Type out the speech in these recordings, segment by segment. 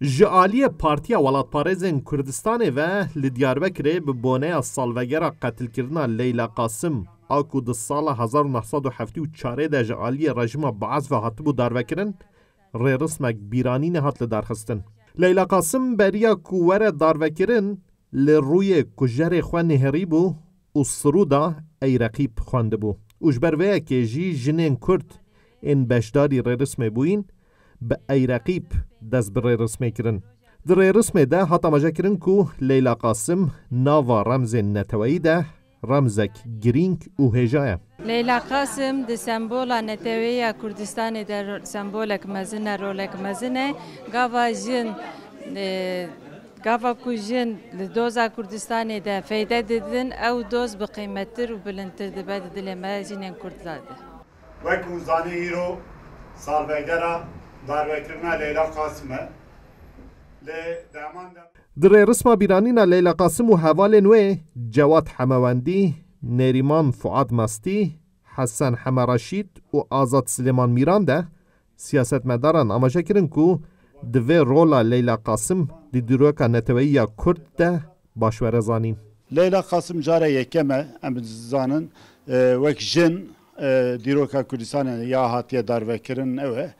Ji aliyê Partiya Welatparêzên Kurdistanê ve li Diyarbekirê bi boneya salvegera qetilkirina Leyla Qasim a ku di sala hezar û neh sed û heftê û çarê de ji aliyê rejîma Baas ve hatibû darvekirin, rêrismek bîranînê hat lidarxistin. Leyla Qasim beriya ku were darvekirin, Li rûyê kujerê xwe nihêrîbû û Sirûda ey Reqîb xwendibû û ji ber vê yekê jî jinên Kurd ên beşdarî rêrismê bûyîn bi ey Reqîb dest bi rêrismê kirin. Di rêrismê de hat amajekirin ku Leyla Qasim nava remzên neteweyî de Remzek girîng û hêja ye. Leyla Qasim, Di sembola neteweyî ya Kurdistanê de sembolek mezin e, rolek mezin e. Gava jin, gava ku jin li doza Kurdistanê de feyde didin, ew doz bi qîmettir û bilindtir dibe di dilê me jinên Kurd de. Wek hûn zanîn îro salvegera darvekirina Leyla Qasim e. Lê di heman demê de. Di rêrisma bîranîna Leyla Qasim û hevalên wê Cewad Hemewendî, Nêrîman Fuad Mastî, Hesen Heme Reşîd û Azad Silêman Mîran de siyasetmedaran amaje kirin ku divê rola Leyla Qasim di dîroka neteweyî ya Kurd de baş were zanîn. Leyla Qasim cara yekem e em bizanin wek jin dîroka Kurdistanê ya hatiye darvekirin ew e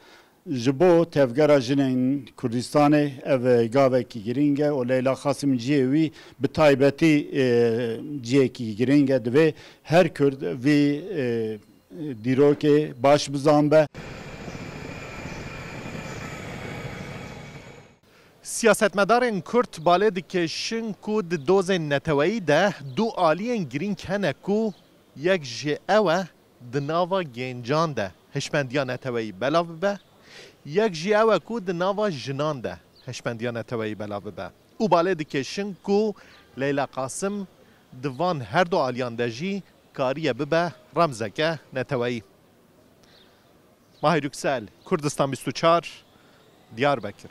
Ji bo Tevgera Jinên Kurdistanê ev gavekî girîng e û Leyla Qasim cihê wî bi taybetî cihekî girîng e. Divê her Kurd vî dîrokê baş bizanbe. Siyasetmedarên Kurd balê dikêşin ku di dozên neteweyî de du aliyên girîng hene ku yek jê ew e di nava gêncan de hişmendiya neteweyî belav bibe, yek jî ew e ku di nava jinan de hişmendiya neteweyî belav bibe û balê dikêşin ku Leyla Qasim di van her du aliyan de jî kariye bibe remzeke neteweyî. Mahir Yuksel, Kurdistan bîst û çar, Diyarbekir.